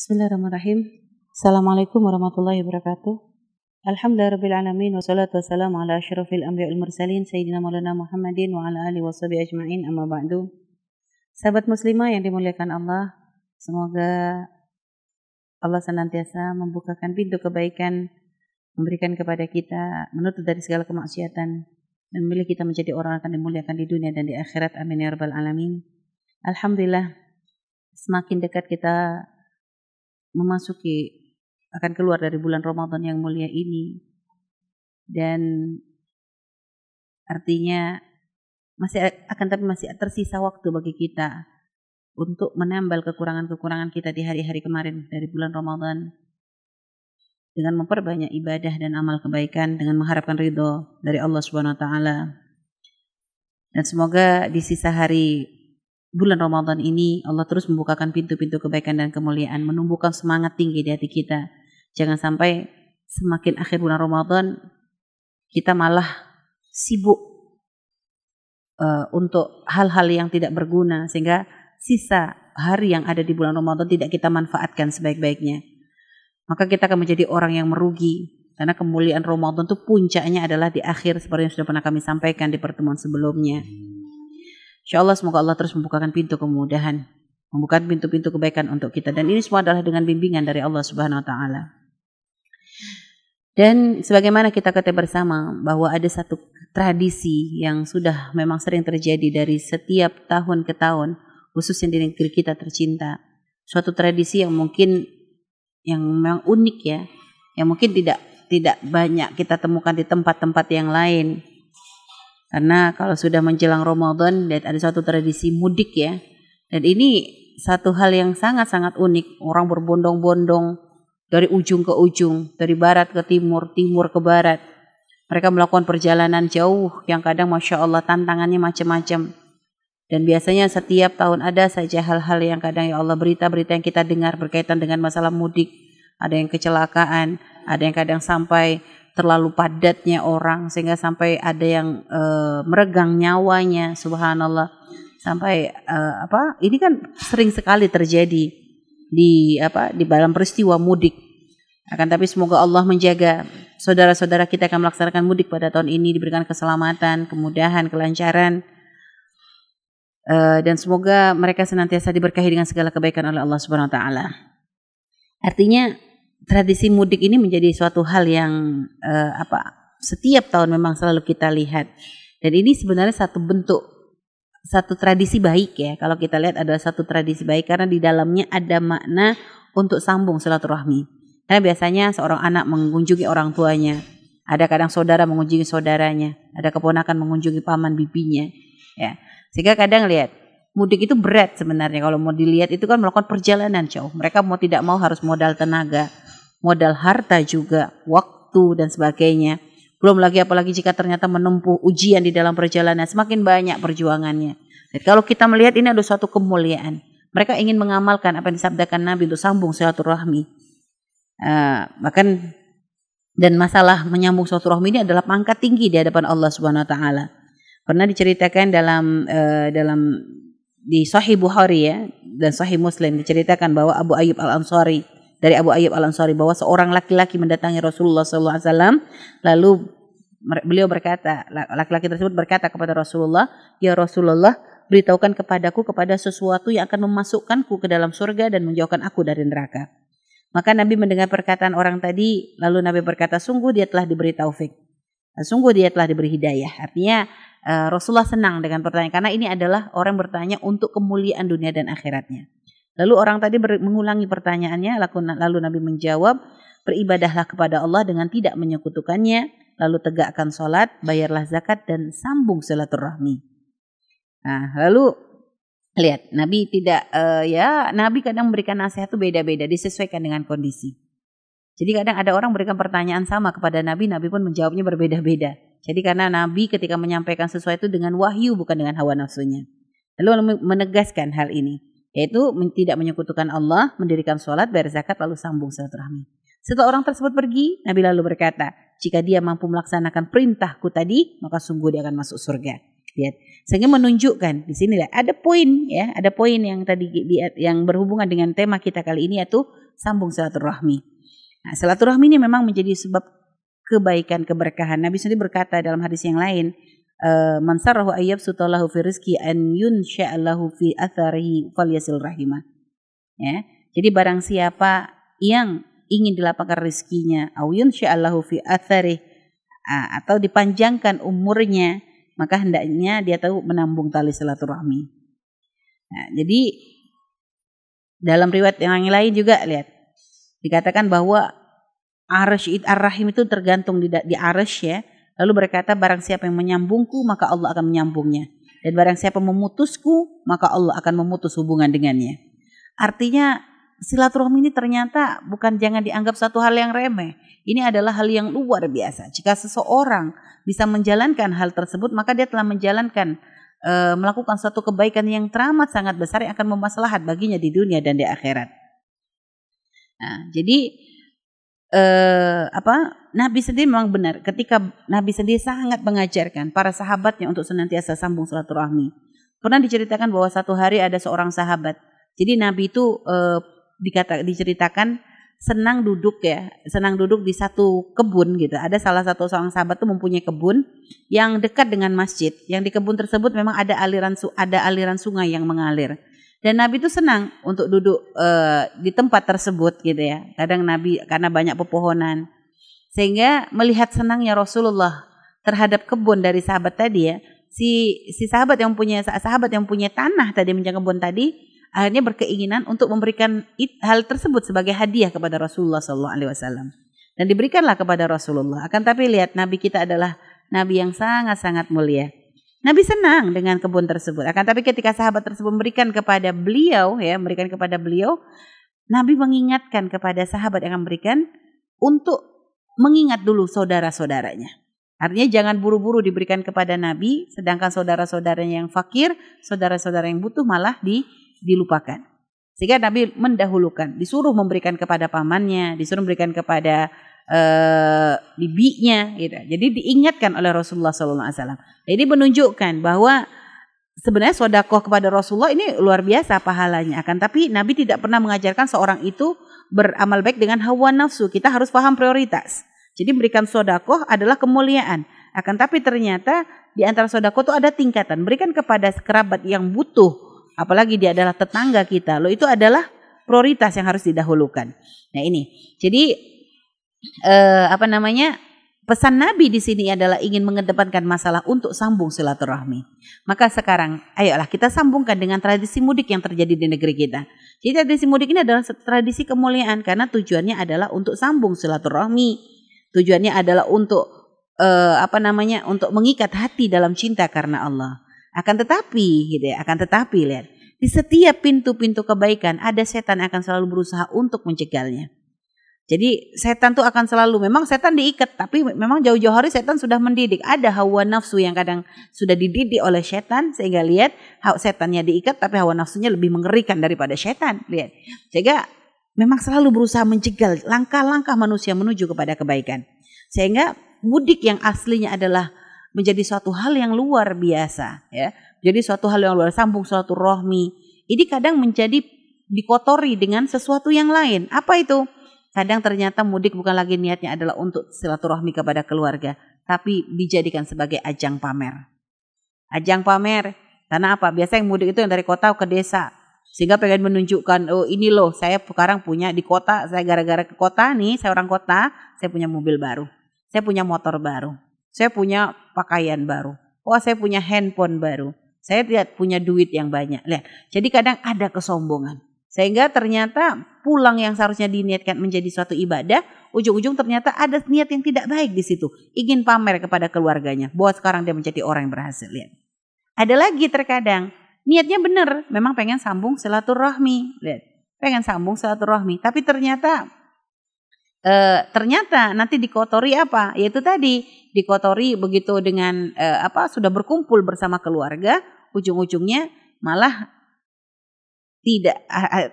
Bismillahirrahmanirrahim. Assalamualaikum warahmatullahi wabarakatuh. Alhamdulillahirrahmanirrahim. Wassalatu wassalamu ala ashrafil anbiya wal mursalin. Sayyidina maulana Muhammadin wa ala alihi wa sahbihi ajma'in amma ba'du. Sahabat muslimah yang dimuliakan Allah. Semoga Allah senantiasa membukakan pintu kebaikan. Memberikan kepada kita. Menutup dari segala kemaksiatan. Dan memilih kita menjadi orang yang akan dimuliakan di dunia dan di akhirat. Amin ya rabbal alamin. Alhamdulillah. Semakin dekat kita memasuki akan keluar dari bulan Ramadan yang mulia ini dan artinya masih akan tapi masih tersisa waktu bagi kita untuk menambal kekurangan-kekurangan kita di hari-hari kemarin dari bulan Ramadan dengan memperbanyak ibadah dan amal kebaikan dengan mengharapkan ridho dari Allah Subhanahu wa taala. Dan semoga di sisa hari bulan Ramadan ini Allah terus membukakan pintu-pintu kebaikan dan kemuliaan, menumbuhkan semangat tinggi di hati kita Jangan sampai semakin akhir bulan Ramadan kita malah sibuk uh, untuk hal-hal yang tidak berguna sehingga sisa hari yang ada di bulan Ramadan tidak kita manfaatkan sebaik-baiknya. Maka kita akan menjadi orang yang merugi karena kemuliaan Ramadan itu puncaknya adalah di akhir seperti yang sudah pernah kami sampaikan di pertemuan sebelumnya. Insya Allah semoga Allah terus membukakan pintu kemudahan, membuka pintu-pintu kebaikan untuk kita dan ini semua adalah dengan bimbingan dari Allah Subhanahu wa taala. Dan sebagaimana kita kata bersama bahwa ada satu tradisi yang sudah memang sering terjadi dari setiap tahun ke tahun, khususnya di negeri kita tercinta. Suatu tradisi yang mungkin yang memang unik ya, yang mungkin tidak tidak banyak kita temukan di tempat-tempat yang lain. Karena kalau sudah menjelang Ramadan dan ada satu tradisi mudik ya. Dan ini satu hal yang sangat-sangat unik. Orang berbondong-bondong dari ujung ke ujung, dari barat ke timur, timur ke barat. Mereka melakukan perjalanan jauh yang kadang Masya Allah tantangannya macam-macam. Dan biasanya setiap tahun ada saja hal-hal yang kadang ya Allah berita-berita yang kita dengar berkaitan dengan masalah mudik. Ada yang kecelakaan, ada yang kadang sampai terlalu padatnya orang sehingga sampai ada yang uh, meregang nyawanya subhanallah sampai uh, apa ini kan sering sekali terjadi di apa di dalam peristiwa mudik. Akan tapi semoga Allah menjaga saudara-saudara kita akan melaksanakan mudik pada tahun ini diberikan keselamatan, kemudahan, kelancaran. Uh, dan semoga mereka senantiasa diberkahi dengan segala kebaikan oleh Allah Subhanahu wa taala. Artinya tradisi mudik ini menjadi suatu hal yang uh, apa setiap tahun memang selalu kita lihat. Dan ini sebenarnya satu bentuk satu tradisi baik ya. Kalau kita lihat adalah satu tradisi baik karena di dalamnya ada makna untuk sambung silaturahmi. Karena biasanya seorang anak mengunjungi orang tuanya, ada kadang saudara mengunjungi saudaranya, ada keponakan mengunjungi paman bibinya, ya. Sehingga kadang lihat mudik itu berat sebenarnya kalau mau dilihat itu kan melakukan perjalanan jauh. Mereka mau tidak mau harus modal tenaga, modal harta juga, waktu dan sebagainya. Belum lagi apalagi jika ternyata menempuh ujian di dalam perjalanan, semakin banyak perjuangannya. Dan kalau kita melihat ini ada suatu kemuliaan. Mereka ingin mengamalkan apa yang disabdakan Nabi untuk sambung silaturahmi. Uh, bahkan dan masalah menyambung silaturahmi ini adalah pangkat tinggi di hadapan Allah Subhanahu wa taala. Pernah diceritakan dalam uh, dalam di Sahih Bukhari ya dan Sahih Muslim diceritakan bahwa Abu Ayyub Al Ansari dari Abu Ayyub Al Ansari bahwa seorang laki-laki mendatangi Rasulullah SAW lalu beliau berkata laki-laki tersebut berkata kepada Rasulullah ya Rasulullah beritahukan kepadaku kepada sesuatu yang akan memasukkanku ke dalam surga dan menjauhkan aku dari neraka. Maka Nabi mendengar perkataan orang tadi lalu Nabi berkata sungguh dia telah diberi taufik. Sungguh dia telah diberi hidayah. Artinya uh, Rasulullah senang dengan pertanyaan karena ini adalah orang bertanya untuk kemuliaan dunia dan akhiratnya Lalu orang tadi mengulangi pertanyaannya, lalu Nabi menjawab, beribadahlah kepada Allah dengan tidak menyekutukannya, lalu tegakkan sholat, bayarlah zakat, dan sambung silaturahmi. Nah, lalu lihat, Nabi tidak, uh, ya Nabi kadang memberikan nasihat itu beda-beda, disesuaikan dengan kondisi. Jadi kadang ada orang memberikan pertanyaan sama kepada Nabi, Nabi pun menjawabnya berbeda-beda. Jadi karena Nabi ketika menyampaikan sesuatu dengan wahyu bukan dengan hawa nafsunya. Lalu menegaskan hal ini yaitu tidak menyekutukan Allah, mendirikan sholat, bayar zakat, lalu sambung silaturahmi. Setelah orang tersebut pergi, Nabi lalu berkata, jika dia mampu melaksanakan perintahku tadi, maka sungguh dia akan masuk surga. Lihat, sehingga menunjukkan di sini ada poin ya, ada poin yang tadi yang berhubungan dengan tema kita kali ini yaitu sambung silaturahmi. Nah, silaturahmi ini memang menjadi sebab kebaikan keberkahan. Nabi sendiri berkata dalam hadis yang lain, eh, man sarrahu ayyab sutallahu fi rizki an yunsha'allahu fi atharihi falyasil rahimah. Ya. Jadi barang siapa yang ingin dilapangkan rizkinya, au yunsha'allahu fi atharihi atau dipanjangkan umurnya, maka hendaknya dia tahu menambung tali silaturahmi. Nah, jadi dalam riwayat yang lain juga lihat dikatakan bahwa arsh ar-rahim itu tergantung di, di arsh ya. Lalu berkata barang siapa yang menyambungku maka Allah akan menyambungnya. Dan barang siapa memutusku maka Allah akan memutus hubungan dengannya. Artinya silaturahmi ini ternyata bukan jangan dianggap satu hal yang remeh. Ini adalah hal yang luar biasa. Jika seseorang bisa menjalankan hal tersebut maka dia telah menjalankan e, melakukan suatu kebaikan yang teramat sangat besar yang akan memaslahat baginya di dunia dan di akhirat. Nah, jadi eh, apa Nabi sendiri memang benar ketika Nabi sendiri sangat mengajarkan para sahabatnya untuk senantiasa sambung silaturahmi. Pernah diceritakan bahwa satu hari ada seorang sahabat. Jadi Nabi itu eh, dikata diceritakan senang duduk ya, senang duduk di satu kebun gitu. Ada salah satu seorang sahabat tuh mempunyai kebun yang dekat dengan masjid. Yang di kebun tersebut memang ada aliran ada aliran sungai yang mengalir. Dan Nabi itu senang untuk duduk uh, di tempat tersebut gitu ya. Kadang Nabi karena banyak pepohonan. Sehingga melihat senangnya Rasulullah terhadap kebun dari sahabat tadi ya. Si si sahabat yang punya sahabat yang punya tanah tadi menjaga kebun tadi akhirnya berkeinginan untuk memberikan hal tersebut sebagai hadiah kepada Rasulullah Sallallahu Alaihi Wasallam dan diberikanlah kepada Rasulullah. Akan tapi lihat Nabi kita adalah Nabi yang sangat sangat mulia. Nabi senang dengan kebun tersebut. Akan tapi ketika sahabat tersebut memberikan kepada beliau, ya, memberikan kepada beliau, Nabi mengingatkan kepada sahabat yang memberikan untuk mengingat dulu saudara-saudaranya. Artinya jangan buru-buru diberikan kepada Nabi, sedangkan saudara-saudaranya yang fakir, saudara-saudara yang butuh malah di, dilupakan. Sehingga Nabi mendahulukan, disuruh memberikan kepada pamannya, disuruh memberikan kepada uh, bibinya gitu. Jadi diingatkan oleh Rasulullah SAW. Jadi menunjukkan bahwa sebenarnya sodakoh kepada Rasulullah ini luar biasa pahalanya. Akan tapi Nabi tidak pernah mengajarkan seorang itu beramal baik dengan hawa nafsu. Kita harus paham prioritas. Jadi berikan sodakoh adalah kemuliaan. Akan tapi ternyata di antara sodakoh itu ada tingkatan. Berikan kepada kerabat yang butuh. Apalagi dia adalah tetangga kita. Loh itu adalah prioritas yang harus didahulukan. Nah ini. Jadi eh, apa namanya pesan Nabi di sini adalah ingin mengedepankan masalah untuk sambung silaturahmi. Maka sekarang, ayolah kita sambungkan dengan tradisi mudik yang terjadi di negeri kita. Jadi tradisi mudik ini adalah tradisi kemuliaan karena tujuannya adalah untuk sambung silaturahmi. Tujuannya adalah untuk uh, apa namanya? untuk mengikat hati dalam cinta karena Allah. Akan tetapi, gitu ya, akan tetapi lihat, di setiap pintu-pintu kebaikan ada setan akan selalu berusaha untuk mencegalnya. Jadi setan tuh akan selalu memang setan diikat tapi memang jauh-jauh hari setan sudah mendidik. Ada hawa nafsu yang kadang sudah dididik oleh setan sehingga lihat setannya diikat tapi hawa nafsunya lebih mengerikan daripada setan. Lihat. Sehingga memang selalu berusaha mencegah langkah-langkah manusia menuju kepada kebaikan. Sehingga mudik yang aslinya adalah menjadi suatu hal yang luar biasa ya. Jadi suatu hal yang luar sambung suatu rohmi. Ini kadang menjadi dikotori dengan sesuatu yang lain. Apa itu? Kadang ternyata mudik bukan lagi niatnya adalah untuk silaturahmi kepada keluarga, tapi dijadikan sebagai ajang pamer. Ajang pamer. Karena apa? Biasa yang mudik itu yang dari kota ke desa. Sehingga pengen menunjukkan, oh ini loh saya sekarang punya di kota, saya gara-gara ke kota nih, saya orang kota, saya punya mobil baru. Saya punya motor baru. Saya punya pakaian baru. Oh saya punya handphone baru. Saya tidak punya duit yang banyak. Lihat, jadi kadang ada kesombongan. Sehingga ternyata pulang yang seharusnya diniatkan menjadi suatu ibadah, ujung-ujung ternyata ada niat yang tidak baik di situ. Ingin pamer kepada keluarganya bahwa sekarang dia menjadi orang yang berhasil. Lihat. Ada lagi terkadang niatnya benar, memang pengen sambung silaturahmi. Lihat. Pengen sambung silaturahmi, tapi ternyata e, ternyata nanti dikotori apa? Yaitu tadi dikotori begitu dengan e, apa sudah berkumpul bersama keluarga, ujung-ujungnya malah tidak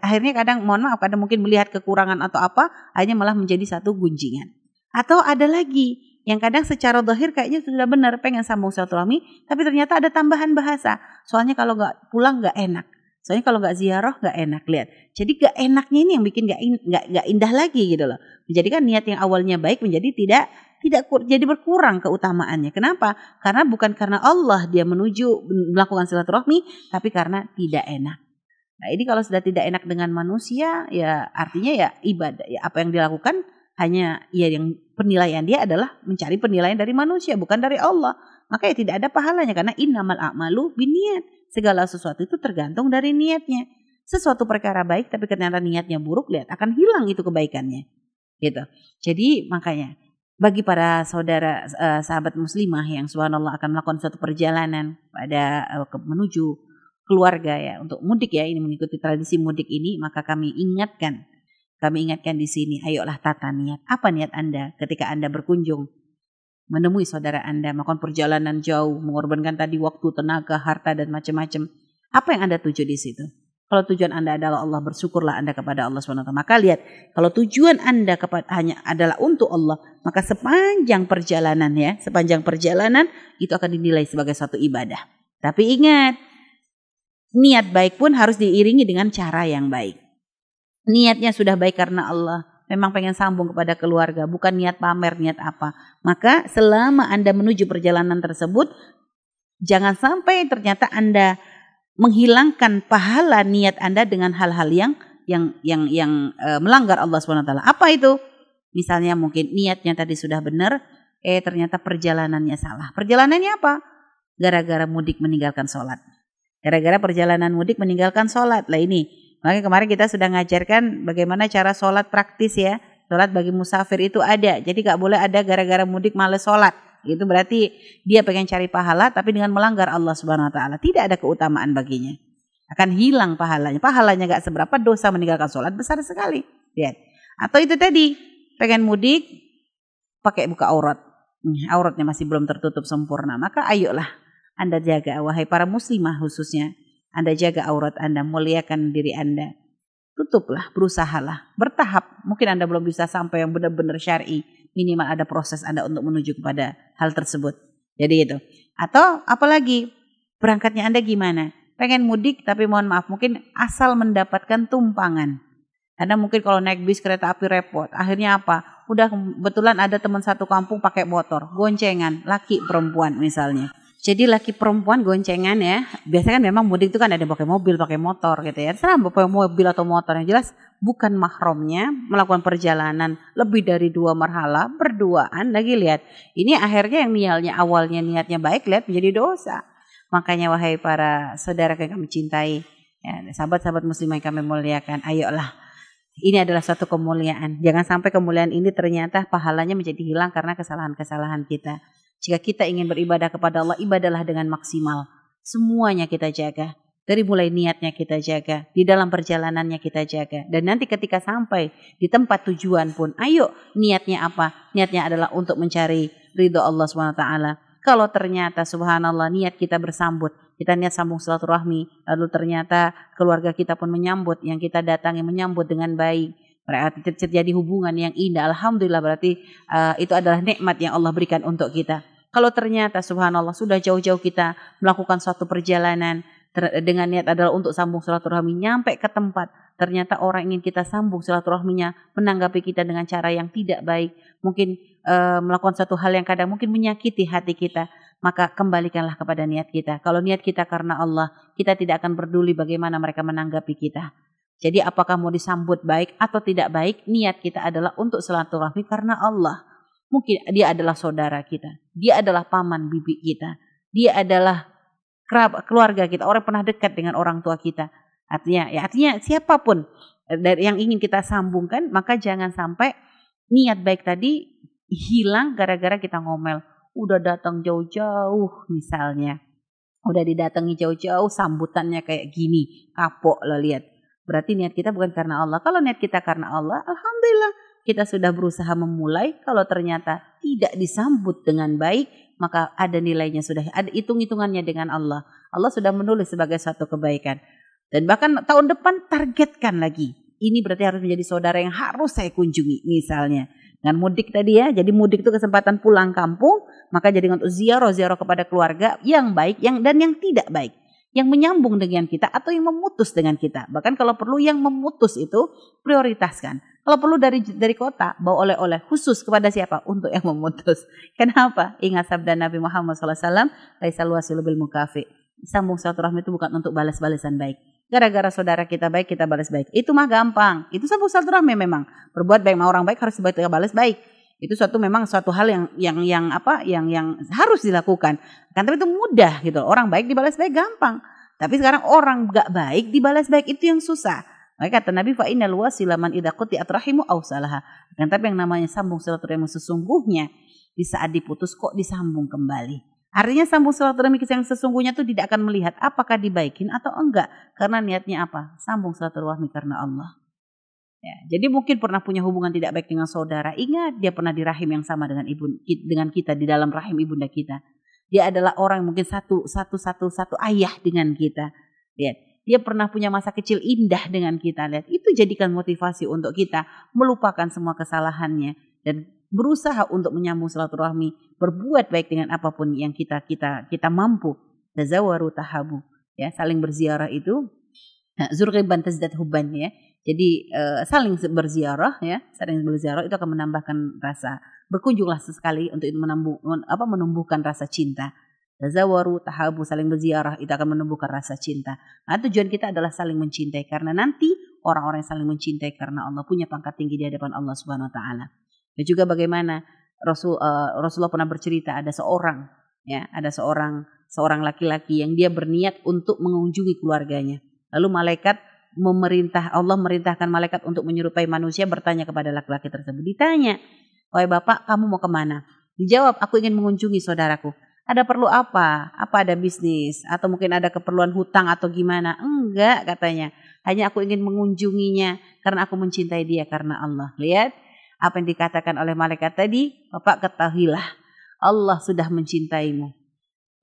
akhirnya kadang mohon maaf kadang mungkin melihat kekurangan atau apa akhirnya malah menjadi satu gunjingan atau ada lagi yang kadang secara dohir kayaknya sudah benar pengen sambung silaturahmi tapi ternyata ada tambahan bahasa soalnya kalau nggak pulang nggak enak Soalnya kalau nggak ziarah nggak enak lihat. Jadi nggak enaknya ini yang bikin nggak nggak indah lagi gitu loh. Menjadikan niat yang awalnya baik menjadi tidak tidak jadi berkurang keutamaannya. Kenapa? Karena bukan karena Allah dia menuju melakukan silaturahmi, tapi karena tidak enak. Nah ini kalau sudah tidak enak dengan manusia, ya artinya ya ibadah, ya apa yang dilakukan hanya ya yang penilaian dia adalah mencari penilaian dari manusia, bukan dari Allah. Maka ya tidak ada pahalanya karena innamal a'malu biniat. Segala sesuatu itu tergantung dari niatnya. Sesuatu perkara baik tapi ternyata niatnya buruk, lihat akan hilang itu kebaikannya. Gitu. Jadi makanya bagi para saudara uh, sahabat muslimah yang subhanallah akan melakukan suatu perjalanan pada uh, menuju keluarga ya untuk mudik ya ini mengikuti tradisi mudik ini maka kami ingatkan kami ingatkan di sini ayolah tata niat apa niat Anda ketika Anda berkunjung menemui saudara Anda melakukan perjalanan jauh mengorbankan tadi waktu tenaga harta dan macam-macam apa yang Anda tuju di situ kalau tujuan Anda adalah Allah, bersyukurlah Anda kepada Allah SWT. Maka lihat, kalau tujuan Anda kepada hanya adalah untuk Allah, maka sepanjang perjalanan ya, sepanjang perjalanan itu akan dinilai sebagai satu ibadah. Tapi ingat, niat baik pun harus diiringi dengan cara yang baik. Niatnya sudah baik karena Allah, memang pengen sambung kepada keluarga, bukan niat pamer, niat apa. Maka selama Anda menuju perjalanan tersebut, jangan sampai ternyata Anda menghilangkan pahala niat Anda dengan hal-hal yang yang yang yang e, melanggar Allah taala. Apa itu? Misalnya mungkin niatnya tadi sudah benar, eh ternyata perjalanannya salah. Perjalanannya apa? Gara-gara mudik meninggalkan sholat. Gara-gara perjalanan mudik meninggalkan sholat. Lah ini, makanya kemarin kita sudah ngajarkan bagaimana cara sholat praktis ya. Sholat bagi musafir itu ada. Jadi gak boleh ada gara-gara mudik males sholat. Itu berarti dia pengen cari pahala tapi dengan melanggar Allah Subhanahu wa taala. Tidak ada keutamaan baginya. Akan hilang pahalanya. Pahalanya gak seberapa dosa meninggalkan sholat besar sekali. Lihat. Atau itu tadi pengen mudik pakai buka aurat. Auratnya masih belum tertutup sempurna. Maka ayolah Anda jaga wahai para muslimah khususnya. Anda jaga aurat Anda, muliakan diri Anda. Tutuplah, berusahalah, bertahap. Mungkin Anda belum bisa sampai yang benar-benar syar'i minimal ada proses Anda untuk menuju kepada hal tersebut. Jadi itu. Atau apalagi berangkatnya Anda gimana? Pengen mudik tapi mohon maaf mungkin asal mendapatkan tumpangan. Anda mungkin kalau naik bis kereta api repot. Akhirnya apa? Udah kebetulan ada teman satu kampung pakai motor, goncengan, laki perempuan misalnya. Jadi laki perempuan goncengan ya. Biasanya kan memang mudik itu kan ada pakai mobil, pakai motor gitu ya. Serah pakai mobil atau motor yang jelas bukan mahramnya melakukan perjalanan lebih dari dua marhala berduaan lagi lihat. Ini akhirnya yang niatnya awalnya niatnya baik lihat menjadi dosa. Makanya wahai para saudara yang kami cintai, ya, sahabat-sahabat muslimah yang kami muliakan, ayolah ini adalah suatu kemuliaan. Jangan sampai kemuliaan ini ternyata pahalanya menjadi hilang karena kesalahan-kesalahan kita. Jika kita ingin beribadah kepada Allah, ibadalah dengan maksimal. Semuanya kita jaga. Dari mulai niatnya kita jaga, di dalam perjalanannya kita jaga. Dan nanti ketika sampai di tempat tujuan pun, ayo niatnya apa? Niatnya adalah untuk mencari ridho Allah SWT. Kalau ternyata subhanallah niat kita bersambut, kita niat sambung silaturahmi, lalu ternyata keluarga kita pun menyambut, yang kita datangi menyambut dengan baik, berarti terjadi hubungan yang indah. Alhamdulillah berarti uh, itu adalah nikmat yang Allah berikan untuk kita. Kalau ternyata subhanallah sudah jauh-jauh kita melakukan suatu perjalanan dengan niat adalah untuk sambung silaturahmi nyampe ke tempat ternyata orang ingin kita sambung silaturahminya menanggapi kita dengan cara yang tidak baik mungkin e, melakukan satu hal yang kadang mungkin menyakiti hati kita maka kembalikanlah kepada niat kita kalau niat kita karena Allah kita tidak akan peduli bagaimana mereka menanggapi kita jadi apakah mau disambut baik atau tidak baik niat kita adalah untuk silaturahmi karena Allah Mungkin dia adalah saudara kita, dia adalah paman bibi kita, dia adalah keluarga kita, orang pernah dekat dengan orang tua kita. Artinya, ya artinya siapa pun eh, yang ingin kita sambungkan, maka jangan sampai niat baik tadi hilang gara-gara kita ngomel. Udah datang jauh-jauh misalnya. Udah didatangi jauh-jauh sambutannya kayak gini. Kapok lah lihat. Berarti niat kita bukan karena Allah. Kalau niat kita karena Allah, Alhamdulillah kita sudah berusaha memulai, kalau ternyata tidak disambut dengan baik, maka ada nilainya sudah, ada hitung-hitungannya dengan Allah. Allah sudah menulis sebagai satu kebaikan. Dan bahkan tahun depan targetkan lagi. Ini berarti harus menjadi saudara yang harus saya kunjungi misalnya. Dengan mudik tadi ya, jadi mudik itu kesempatan pulang kampung, maka jadi untuk ziarah-ziarah kepada keluarga yang baik yang dan yang tidak baik. Yang menyambung dengan kita atau yang memutus dengan kita. Bahkan kalau perlu yang memutus itu prioritaskan. Kalau perlu dari dari kota bawa oleh-oleh khusus kepada siapa? Untuk yang memutus. Kenapa? Ingat sabda Nabi Muhammad SAW, Laisal wasilu bil mukafi. Sambung silaturahmi itu bukan untuk balas-balasan baik. Gara-gara saudara kita baik, kita balas baik. Itu mah gampang. Itu sambung silaturahmi memang. Berbuat baik sama orang baik harus kita balas baik. Itu suatu memang suatu hal yang yang yang apa? Yang yang harus dilakukan. Kan tapi itu mudah gitu. Orang baik dibalas baik gampang. Tapi sekarang orang gak baik dibalas baik itu yang susah. Maka kata Nabi fa innal wasila man idza quti'at rahimu aw salaha. Dan tapi yang namanya sambung silaturahmi sesungguhnya di saat diputus kok disambung kembali. Artinya sambung silaturahmi yang sesungguhnya itu tidak akan melihat apakah dibaikin atau enggak. Karena niatnya apa? Sambung silaturahmi karena Allah. Ya, jadi mungkin pernah punya hubungan tidak baik dengan saudara. Ingat dia pernah di rahim yang sama dengan ibu dengan kita di dalam rahim ibunda kita. Dia adalah orang mungkin satu satu satu satu ayah dengan kita. Lihat, dia pernah punya masa kecil indah dengan kita. Lihat, itu jadikan motivasi untuk kita melupakan semua kesalahannya dan berusaha untuk menyambung silaturahmi, berbuat baik dengan apa pun yang kita kita kita mampu. Tazawaru tahabu, ya, saling berziarah itu nah, zurqiban tazdat hubban ya. Jadi uh, saling berziarah ya, saling berziarah itu akan menambahkan rasa. Berkunjunglah sesekali untuk menambung, apa menumbuhkan rasa cinta. Tazawaru, tahabu, saling berziarah itu akan menumbuhkan rasa cinta. Nah, tujuan kita adalah saling mencintai karena nanti orang-orang yang saling mencintai karena Allah punya pangkat tinggi di hadapan Allah Subhanahu wa taala. Dan juga bagaimana Rasul uh, Rasulullah pernah bercerita ada seorang ya, ada seorang seorang laki-laki yang dia berniat untuk mengunjungi keluarganya. Lalu malaikat memerintah Allah merintahkan malaikat untuk menyerupai manusia bertanya kepada laki-laki tersebut. Ditanya, "Wahai Bapak, kamu mau ke mana?" Dijawab, "Aku ingin mengunjungi saudaraku." ada perlu apa? Apa ada bisnis? Atau mungkin ada keperluan hutang atau gimana? Enggak katanya. Hanya aku ingin mengunjunginya karena aku mencintai dia karena Allah. Lihat apa yang dikatakan oleh malaikat tadi. Bapak ketahuilah Allah sudah mencintaimu.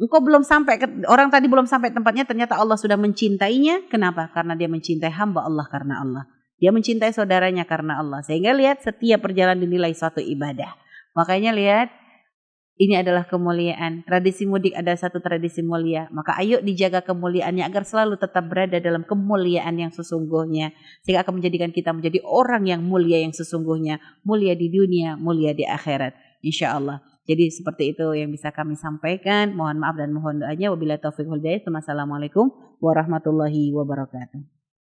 Engkau belum sampai, orang tadi belum sampai tempatnya ternyata Allah sudah mencintainya. Kenapa? Karena dia mencintai hamba Allah karena Allah. Dia mencintai saudaranya karena Allah. Sehingga lihat setiap perjalanan dinilai suatu ibadah. Makanya lihat ini adalah kemuliaan. Tradisi mudik adalah satu tradisi mulia. Maka ayo dijaga kemuliaannya agar selalu tetap berada dalam kemuliaan yang sesungguhnya. Sehingga akan menjadikan kita menjadi orang yang mulia yang sesungguhnya. Mulia di dunia, mulia di akhirat. Insya Allah. Jadi seperti itu yang bisa kami sampaikan. Mohon maaf dan mohon doanya. Wabillahi taufiq wal Wassalamualaikum warahmatullahi wabarakatuh.